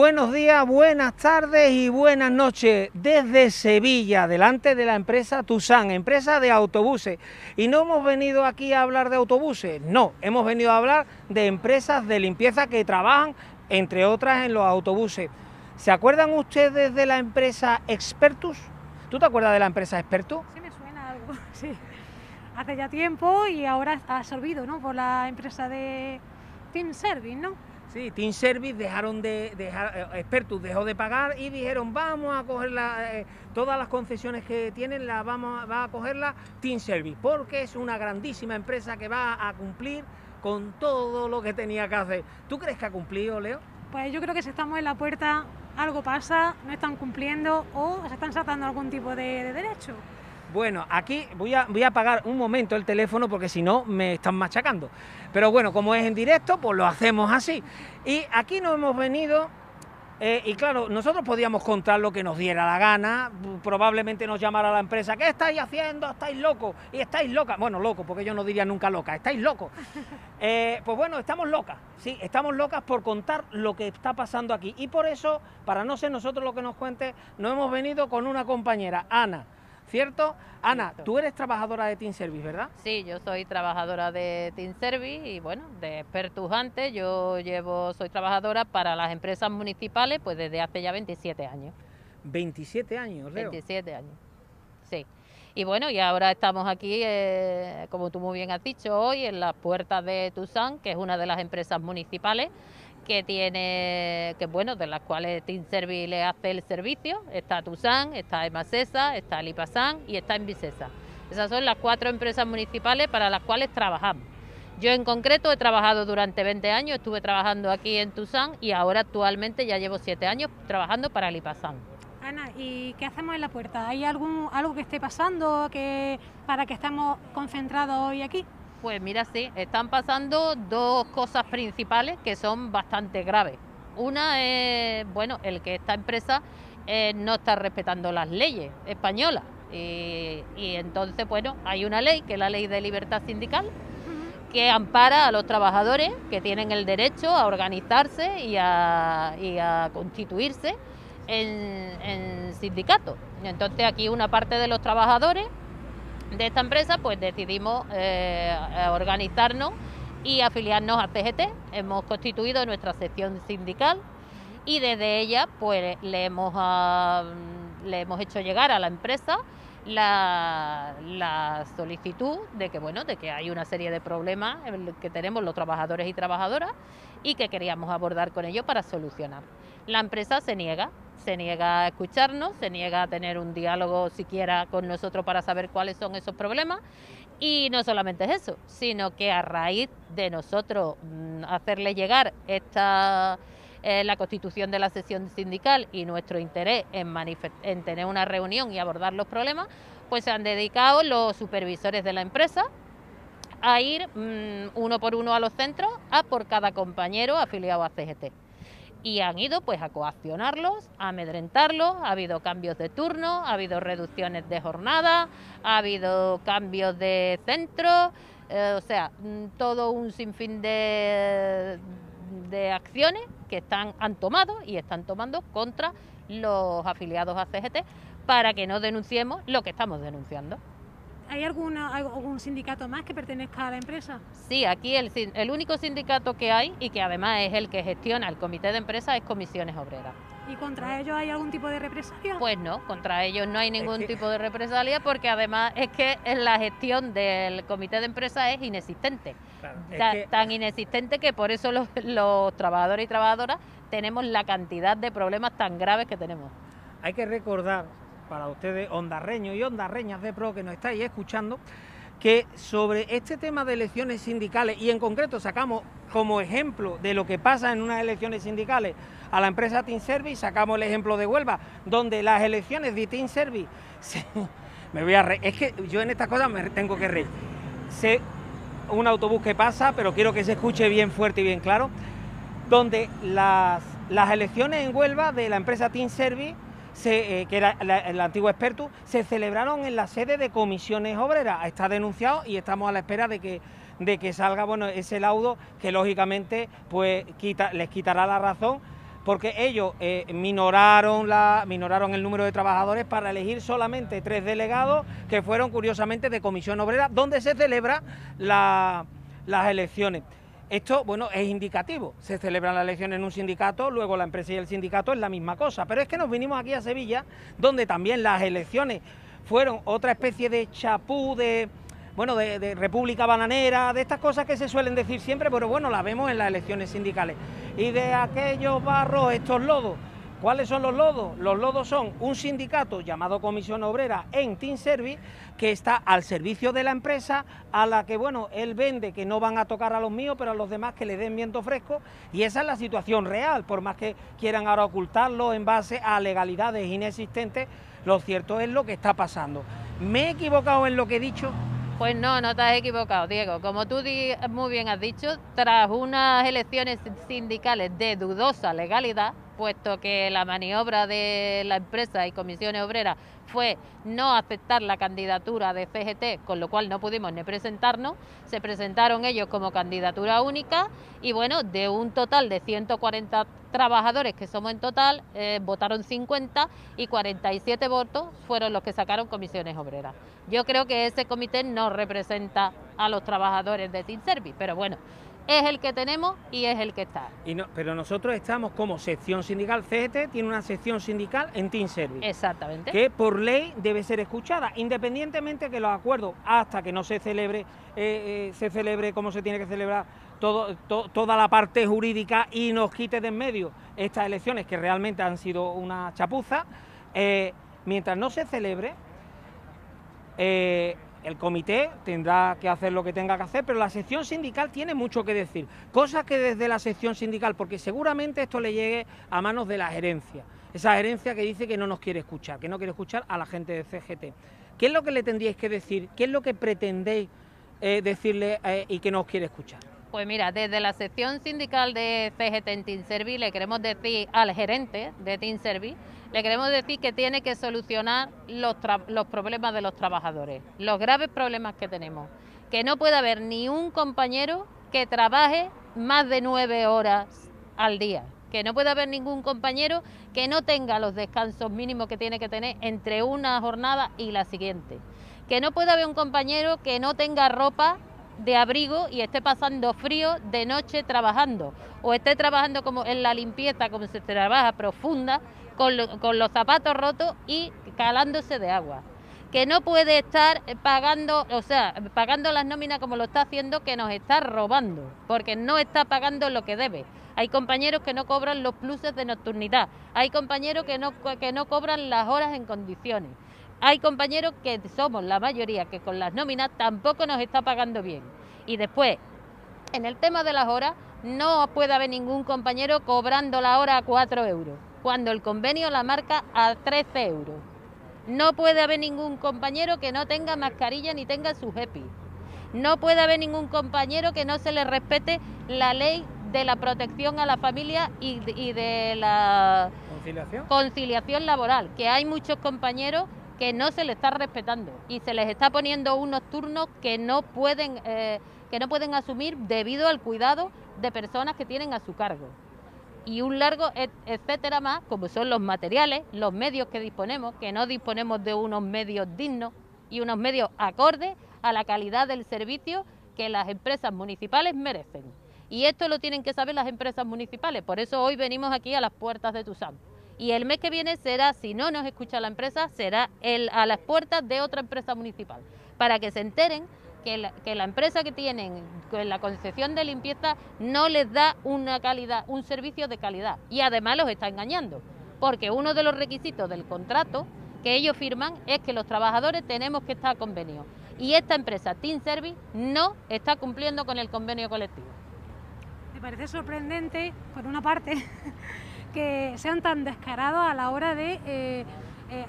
Buenos días, buenas tardes y buenas noches desde Sevilla, delante de la empresa Tusan, empresa de autobuses. Y no hemos venido aquí a hablar de autobuses, no, hemos venido a hablar de empresas de limpieza que trabajan, entre otras, en los autobuses. ¿Se acuerdan ustedes de la empresa Expertus? ¿Tú te acuerdas de la empresa Expertus? Sí, me suena algo, sí. Hace ya tiempo y ahora ha absorbido, ¿no? Por la empresa de Team Service, ¿no? Sí, Team Service dejaron de, dejar, eh, Expertus dejó de pagar y dijeron vamos a coger eh, todas las concesiones que tienen, las vamos va a cogerla Team Service, porque es una grandísima empresa que va a cumplir con todo lo que tenía que hacer. ¿Tú crees que ha cumplido, Leo? Pues yo creo que si estamos en la puerta, algo pasa, no están cumpliendo o se están saltando algún tipo de derecho. Bueno, aquí voy a, voy a apagar un momento el teléfono porque si no me están machacando. Pero bueno, como es en directo, pues lo hacemos así. Y aquí nos hemos venido, eh, y claro, nosotros podíamos contar lo que nos diera la gana, probablemente nos llamara la empresa, ¿qué estáis haciendo? ¿Estáis locos? Y estáis locas. Bueno, loco, porque yo no diría nunca loca, estáis locos. Eh, pues bueno, estamos locas, sí, estamos locas por contar lo que está pasando aquí. Y por eso, para no ser nosotros lo que nos cuente, nos hemos venido con una compañera, Ana. ¿Cierto? Ana, tú eres trabajadora de Team Service, ¿verdad? Sí, yo soy trabajadora de Team Service y bueno, de expertus antes. Yo llevo, soy trabajadora para las empresas municipales pues desde hace ya 27 años. 27 años, Leo. 27 años, sí. Y bueno, y ahora estamos aquí, eh, como tú muy bien has dicho, hoy en las puertas de Tucson, que es una de las empresas municipales que tiene, que bueno, de las cuales Team Service le hace el servicio. Está Tusan, está Emasesa, está Lipasan y está Envisesa. Esas son las cuatro empresas municipales para las cuales trabajamos. Yo en concreto he trabajado durante 20 años, estuve trabajando aquí en Tusan y ahora actualmente ya llevo 7 años trabajando para Lipasan. Ana, ¿y qué hacemos en la puerta? ¿Hay algún, algo que esté pasando que, para que estemos concentrados hoy aquí? Pues mira, sí, están pasando dos cosas principales que son bastante graves. Una es, bueno, el que esta empresa eh, no está respetando las leyes españolas. Y, entonces, bueno, hay una ley, que es la ley de libertad sindical, que ampara a los trabajadores que tienen el derecho a organizarse y a, constituirse en, en sindicatos. Entonces aquí una parte de los trabajadores de esta empresa, pues decidimos eh, organizarnos y afiliarnos a CGT. Hemos constituido nuestra sección sindical y desde ella pues le hemos, ah, le hemos hecho llegar a la empresa la, la, solicitud de que bueno de que hay una serie de problemas que tenemos los trabajadores y trabajadoras y que queríamos abordar con ellos para solucionar. La empresa se niega se niega a escucharnos, se niega a tener un diálogo siquiera con nosotros para saber cuáles son esos problemas. Y no solamente es eso, sino que a raíz de nosotros mm, hacerle llegar esta eh, la constitución de la sesión sindical y nuestro interés en, en tener una reunión y abordar los problemas, pues se han dedicado los supervisores de la empresa a ir mm, uno por uno a los centros a por cada compañero afiliado a CGT y han ido pues a coaccionarlos, a amedrentarlos, ha habido cambios de turno, ha habido reducciones de jornada, ha habido cambios de centro, eh, o sea, mm, todo un sinfín de, de acciones que están, han tomado y están tomando contra los afiliados a CGT para que no denunciemos lo que estamos denunciando. ¿Hay alguna, algún sindicato más que pertenezca a la empresa? Sí, aquí el, el único sindicato que hay y que además es el que gestiona el comité de empresa es Comisiones Obreras. ¿Y contra ellos hay algún tipo de represalia? Pues no, contra ellos no hay ningún tipo de represalia porque además es que la gestión del comité de empresa es inexistente. Tan inexistente que por eso los, los trabajadores y trabajadoras tenemos la cantidad de problemas tan graves que tenemos. Hay que recordar para ustedes, ondarreños y ondarreñas de pro que nos estáis escuchando, que sobre este tema de elecciones sindicales, y en concreto sacamos como ejemplo de lo que pasa en unas elecciones sindicales a la empresa Team Service, sacamos el ejemplo de Huelva, donde las elecciones de Team Service, me voy a reír, es que yo en estas cosas me tengo que reír. Sé un autobús que pasa, pero quiero que se escuche bien fuerte y bien claro, donde las, las elecciones en Huelva de la empresa Team Service eh, que era el antiguo experto, se celebraron en la sede de comisiones obreras. Está denunciado y estamos a la espera de que, de que salga bueno, ese laudo que lógicamente pues, les quitará la razón porque ellos eh, minoraron, la, minoraron el número de trabajadores para elegir solamente tres delegados que fueron curiosamente de Comisión Obrera, donde se celebran las elecciones. Esto, bueno, es indicativo. Se celebran las elecciones en un sindicato, luego la empresa y el sindicato es la misma cosa. Pero es que nos vinimos aquí a Sevilla, donde también las elecciones fueron otra especie de chapú, de, bueno, de, república bananera, de estas cosas que se suelen decir siempre, pero bueno, las vemos en las elecciones sindicales. Y de aquellos barros, estos lodos, ¿Cuáles son los lodos? Los lodos son un sindicato llamado Comisión Obrera en Team Service que está al servicio de la empresa a la que, bueno, él vende que no van a tocar a los míos, pero a los demás que le den viento fresco y esa es la situación real, por más que quieran ahora ocultarlo en base a legalidades inexistentes, lo cierto es lo que está pasando. ¿Me he equivocado en lo que he dicho? Pues no, no te has equivocado, Diego. Como tú muy bien has dicho, tras unas elecciones sindicales de dudosa legalidad, puesto que la maniobra de la empresa y comisiones obreras fue no aceptar la candidatura de CGT, con lo cual no pudimos ni presentarnos. Se presentaron ellos como candidatura única y bueno, de un total de 140 trabajadores que somos en total, eh, votaron 50 y 47 votos fueron los que sacaron comisiones obreras. Yo creo que ese comité no representa a los trabajadores de Team Service, pero bueno, es el que tenemos y es el que está. Y no, pero nosotros estamos como sección sindical, CGT tiene una sección sindical en Team Service. Exactamente. Que por ley debe ser escuchada, independientemente que los acuerdos, hasta que no se celebre, eh, eh, se celebre como se tiene que celebrar todo, toda la parte jurídica y nos quite de en medio estas elecciones que realmente han sido una chapuza, eh, mientras no se celebre, el comité tendrá que hacer lo que tenga que hacer, pero la sección sindical tiene mucho que decir. Cosa que desde la sección sindical, porque seguramente esto le llegue a manos de la gerencia. Esa gerencia que dice que no nos quiere escuchar, que no quiere escuchar a la gente de CGT. ¿Qué es lo que le tendríais que decir? ¿Qué es lo que pretendéis eh, decirle eh, y que no os quiere escuchar? Pues mira, desde la sección sindical de CGT en Team Service le queremos decir al gerente de Team Service le queremos decir que tiene que solucionar los problemas de los trabajadores, los graves problemas que tenemos. Que no puede haber ni un compañero que trabaje más de nueve horas al día. Que no puede haber ningún compañero que no tenga los descansos mínimos que tiene que tener entre una jornada y la siguiente. Que no puede haber un compañero que no tenga ropa de abrigo y esté pasando frío de noche trabajando. O esté trabajando como en la limpieza como se trabaja profunda con, los zapatos rotos y calándose de agua. Que no puede estar pagando, o sea, pagando las nóminas como lo está haciendo, que nos está robando, porque no está pagando lo que debe. Hay compañeros que no cobran los pluses de nocturnidad, hay compañeros que no, que no cobran las horas en condiciones, hay compañeros que somos la mayoría que con las nóminas tampoco nos está pagando bien. Y después, en el tema de las horas, no puede haber ningún compañero cobrando la hora a 4 euros cuando el convenio la marca a 13 euros. No puede haber ningún compañero que no tenga mascarilla ni tenga su EPI. No puede haber ningún compañero que no se le respete la ley de la protección a la familia y de, la conciliación laboral, que hay muchos compañeros que no se le está respetando y se les está poniendo unos turnos que no pueden eh, que no pueden asumir debido al cuidado de personas que tienen a su cargo y un largo etcétera más, como son los materiales, los medios que disponemos, que no disponemos de unos medios dignos y unos medios acordes a la calidad del servicio que las empresas municipales merecen. Y esto lo tienen que saber las empresas municipales, por eso hoy venimos aquí a las puertas de TUSAM. Y el mes que viene será, si no nos escucha la empresa, será a las puertas de otra empresa municipal, para que se enteren que la, empresa que tienen con la concesión de limpieza no les da un servicio de calidad. Y además los está engañando, porque uno de los requisitos del contrato que ellos firman es que los trabajadores tenemos que estar convenios. Y esta empresa Team Service no está cumpliendo con el convenio colectivo. Me parece sorprendente, por una parte, que sean tan descarados a la hora de eh, eh,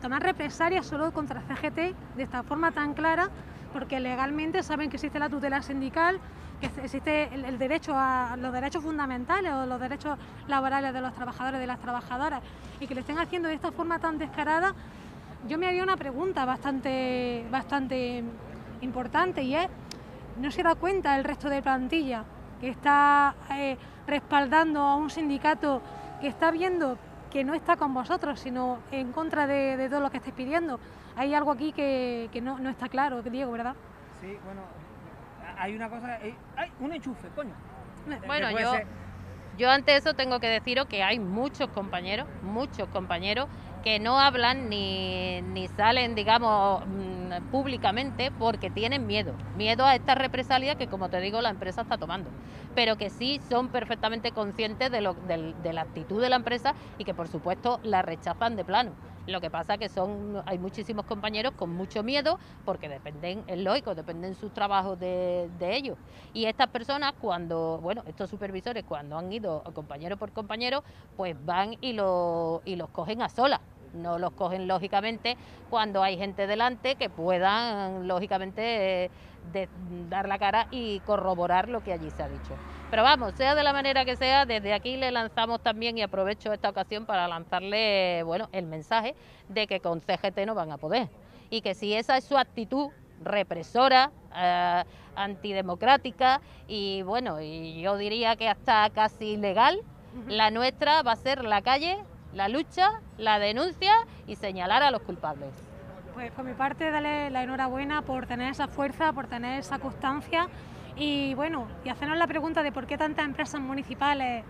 tomar represalias solo contra CGT de esta forma tan clara porque legalmente saben que existe la tutela sindical, que existe el, derecho a los derechos fundamentales o los derechos laborales de los trabajadores y de las trabajadoras, y que lo estén haciendo de esta forma tan descarada, yo me haría una pregunta bastante, bastante importante y es, ¿no se da cuenta el resto de plantilla que está eh, respaldando a un sindicato que está viendo que no está con vosotros, sino en contra de, todo lo que estáis pidiendo. Hay algo aquí que, no, está claro, Diego, ¿verdad? Sí, bueno, hay una cosa, eh, hay un enchufe, coño. Bueno, yo, yo ante eso tengo que deciros que hay muchos compañeros, muchos compañeros que no hablan ni, ni salen, digamos, públicamente porque tienen miedo. Miedo a esta represalia que, como te digo, la empresa está tomando. Pero que sí son perfectamente conscientes de, lo, de la actitud de la empresa y que, por supuesto, la rechazan de plano. Lo que pasa que son, hay muchísimos compañeros con mucho miedo porque dependen, es lógico, dependen sus trabajos de, de ellos. Y estas personas cuando, bueno, estos supervisores cuando han ido compañero por compañero, pues van y, lo, y los cogen a solas no los cogen lógicamente cuando hay gente delante que puedan lógicamente dar la cara y corroborar lo que allí se ha dicho. Pero vamos, sea de la manera que sea, desde aquí le lanzamos también y aprovecho esta ocasión para lanzarle bueno, el mensaje de que con CGT no van a poder y que si esa es su actitud represora, eh, antidemocrática y bueno, y yo diría que hasta casi ilegal, la nuestra va a ser la calle la lucha, la denuncia y señalar a los culpables. Pues por mi parte, darle la enhorabuena por tener esa fuerza, por tener esa constancia y bueno, y hacernos la pregunta de por qué tantas empresas municipales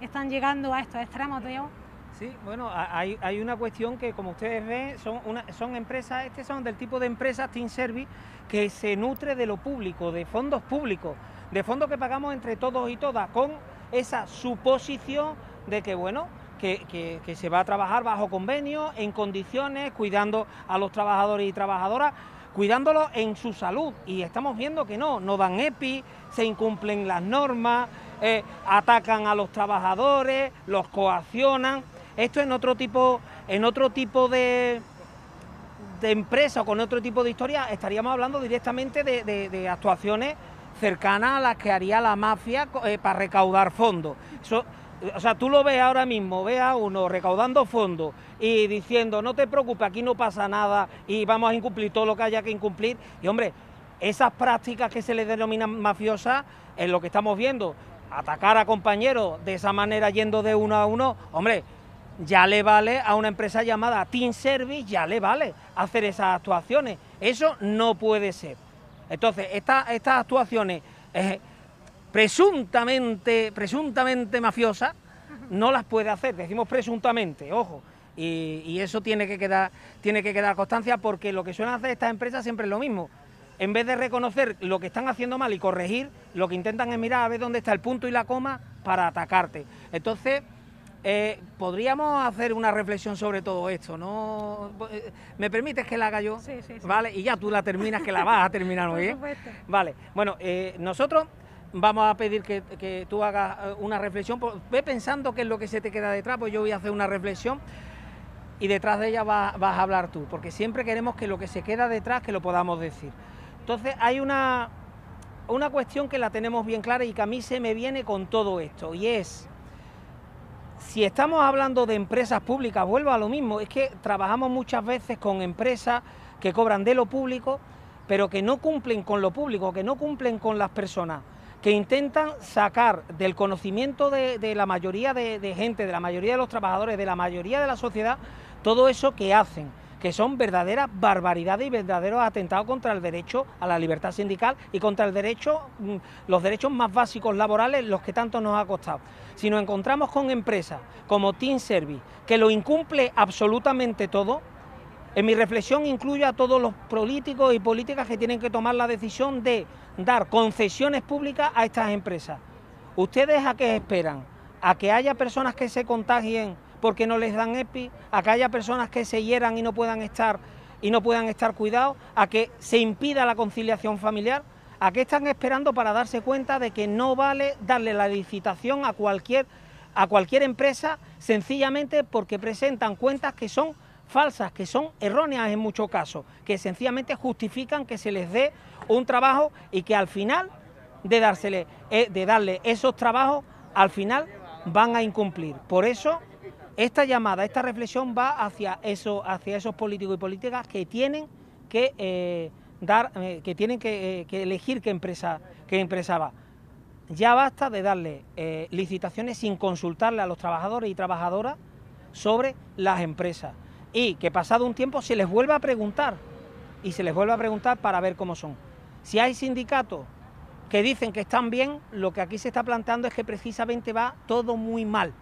están llegando a estos extremos, Diego. Sí, bueno, hay, hay, una cuestión que como ustedes ven son, una, son empresas, este son del tipo de empresas Team Service que se nutre de lo público, de fondos públicos, de fondos que pagamos entre todos y todas, con esa suposición de que, bueno, que, se va a trabajar bajo convenio, en condiciones, cuidando a los trabajadores y trabajadoras, cuidándolos en su salud. Y estamos viendo que no, no dan EPI, se incumplen las normas, eh, atacan a los trabajadores, los coaccionan. Esto en otro tipo, en otro tipo de, empresa o con otro tipo de historia, estaríamos hablando directamente de, actuaciones cercanas a las que haría la mafia eh, para recaudar fondos. O sea, tú lo ves ahora mismo, ves a uno recaudando fondos y diciendo, no te preocupes, aquí no pasa nada y vamos a incumplir todo lo que haya que incumplir. Y hombre, esas prácticas que se le denominan mafiosas, es lo que estamos viendo, atacar a compañeros de esa manera yendo de uno a uno, hombre, ya le vale a una empresa llamada Team Service, ya le vale hacer esas actuaciones. Eso no puede ser. Entonces, estas actuaciones... Eh, presuntamente, presuntamente mafiosa, no las puede hacer, decimos presuntamente, ojo, y, eso tiene que, quedar, tiene que quedar constancia porque lo que suelen hacer estas empresas siempre es lo mismo. En vez de reconocer lo que están haciendo mal y corregir, lo que intentan es mirar a ver dónde está el punto y la coma para atacarte. Entonces, eh, podríamos hacer una reflexión sobre todo esto, ¿no? Eh, ¿Me permites que la haga yo? Sí, sí, sí. Vale, y ya tú la terminas, que la vas a terminar muy bien. Vale, bueno, eh, nosotros vamos a pedir que, tú hagas eh, una reflexión. Pues, ve pensando qué es lo que se te queda detrás, pues yo voy a hacer una reflexión y detrás de ella vas, a hablar tú, porque siempre queremos que lo que se queda detrás, que lo podamos decir. Entonces hay una, una cuestión que la tenemos bien clara y que a mí se me viene con todo esto, y es, si estamos hablando de empresas públicas, vuelvo a lo mismo, es que trabajamos muchas veces con empresas que cobran de lo público, pero que no cumplen con lo público, que no cumplen con las personas que intentan sacar del conocimiento de, la mayoría de, gente, de la mayoría de los trabajadores, de la mayoría de la sociedad, todo eso que hacen, que son verdaderas barbaridades y verdaderos atentados contra el derecho a la libertad sindical y contra el derecho, mm, los derechos más básicos laborales, los que tanto nos ha costado. Si nos encontramos con empresas como Team Service, que lo incumple absolutamente todo, en mi reflexión incluyo a todos los políticos y políticas que tienen que tomar la decisión de dar concesiones públicas a estas empresas. ¿Ustedes a qué esperan? ¿A que haya personas que se contagien porque no les dan EPI? ¿A que haya personas que se hieran y no puedan estar y no puedan estar cuidados? ¿A que se impida la conciliación familiar? ¿A qué están esperando para darse cuenta de que no vale darle la licitación a cualquier a cualquier empresa sencillamente porque presentan cuentas que son falsas, que son erróneas en muchos casos, que sencillamente justifican que se les dé un trabajo y que al final de, dársele, eh, de darle esos trabajos, al final van a incumplir. Por eso, esta llamada, esta reflexión va hacia, eso, hacia esos políticos y políticas que tienen que eh, dar, eh, que tienen que, elegir qué empresa, qué empresa va. ya basta de darle licitaciones sin consultarle a los trabajadores y trabajadoras sobre las empresas y que pasado un tiempo se les vuelva a preguntar y se les vuelva a preguntar para ver cómo son. Si hay sindicatos que dicen que están bien, lo que aquí se está planteando es que precisamente va todo muy mal.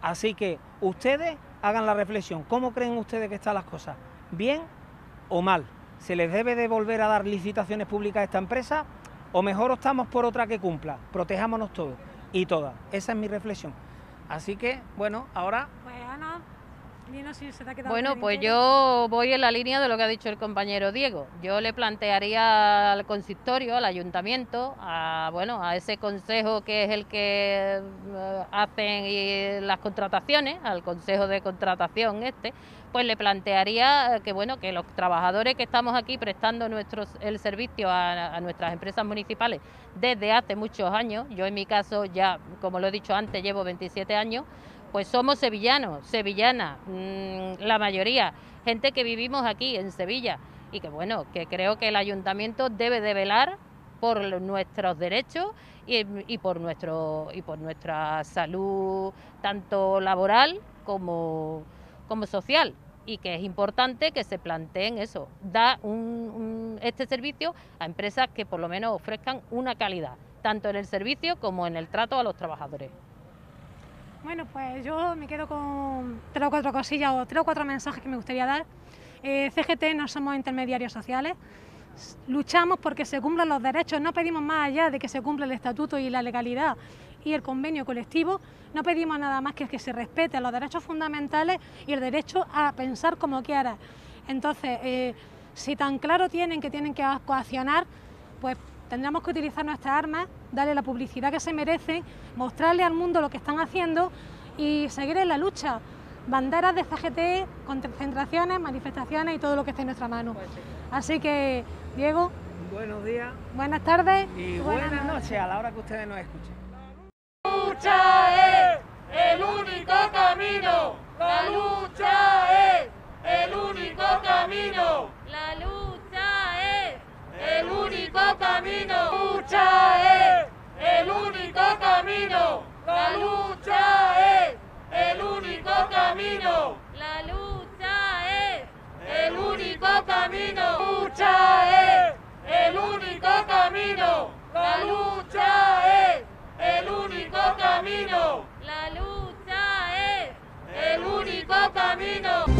Así que ustedes hagan la reflexión, ¿cómo creen ustedes que están las cosas? ¿Bien o mal? ¿Se les debe de volver a dar licitaciones públicas a esta empresa? ¿O mejor optamos por otra que cumpla? Protejámonos todos y todas. Esa es mi reflexión. Así que, bueno, ahora... Ana, dinos si se te ha quedado Bueno, pues yo voy en la línea de lo que ha dicho el compañero Diego. Yo le plantearía al consistorio, al ayuntamiento, a bueno, a ese consejo que es el que eh, hacen y las contrataciones, al consejo de contratación este, pues le plantearía que bueno, que los trabajadores que estamos aquí prestando nuestros el servicio a, a nuestras empresas municipales desde hace muchos años, yo en mi caso ya, como lo he dicho antes, llevo 27 años, pues somos sevillanos, sevillanas, mm, la mayoría, gente que vivimos aquí en Sevilla. Y que bueno, que creo que el ayuntamiento debe de velar por nuestros derechos y, y por nuestro y por nuestra salud tanto laboral como, como social. Y que es importante que se planteen eso, da un- un- este servicio a empresas que por lo menos ofrezcan una calidad, tanto en el servicio como en el trato a los trabajadores. Bueno, pues yo me quedo con tres o cuatro cosillas o tres o cuatro mensajes que me gustaría dar. Eh, CGT no somos intermediarios sociales, luchamos porque se cumplan los derechos, no pedimos más allá de que se cumpla el estatuto y la legalidad y el convenio colectivo, no pedimos nada más que que se respeten los derechos fundamentales y el derecho a pensar como quiera. Entonces, eh, si tan claro tienen que tienen que coaccionar, pues tendremos que utilizar nuestras armas, darle la publicidad que se merecen, mostrarle al mundo lo que están haciendo y seguir en la lucha. Banderas de CGT, concentraciones, manifestaciones y todo lo que esté en nuestra mano. Así que, Diego, Buenos días buenas tardes y buenas noches a la hora que ustedes nos escuchen. lucha es el único camino. La lucha es el único camino. La lucha es El camino. El único camino. La lucha es el único camino. la lucha es El único camino. Lucha es el único camino. La lucha es el único camino. la lucha es El único camino.